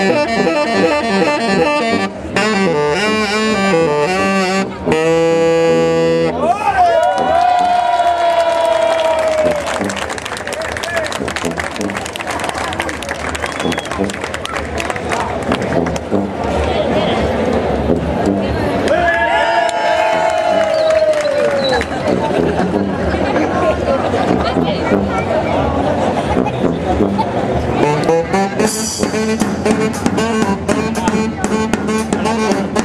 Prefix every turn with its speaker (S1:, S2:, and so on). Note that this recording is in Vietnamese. S1: Música é. Thank you.